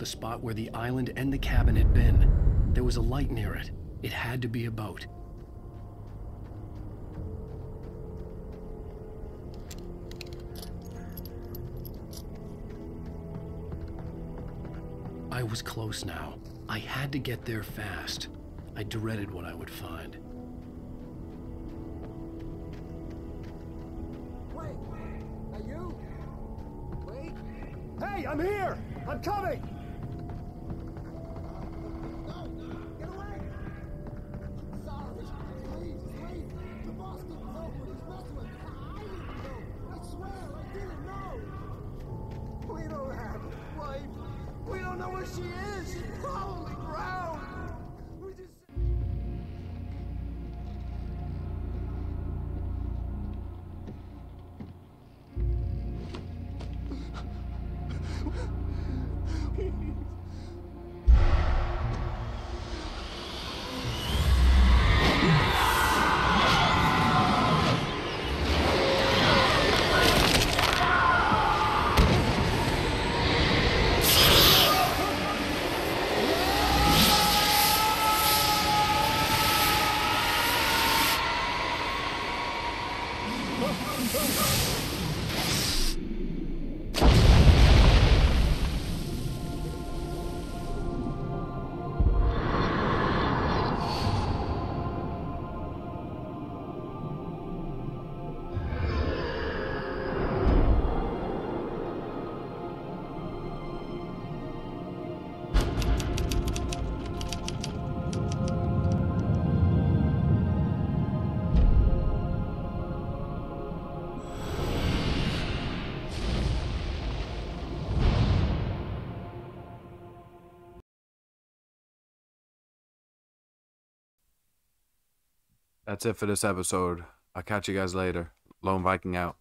[SPEAKER 2] The spot where the island and the cabin had been. There was a light near it. It had to be a boat. I was close now. I had to get there fast. I dreaded what I would find.
[SPEAKER 7] Wait, are you? Wait.
[SPEAKER 19] Hey, I'm here! I'm coming!
[SPEAKER 1] That's it for this episode. I'll catch you guys later. Lone Viiking out.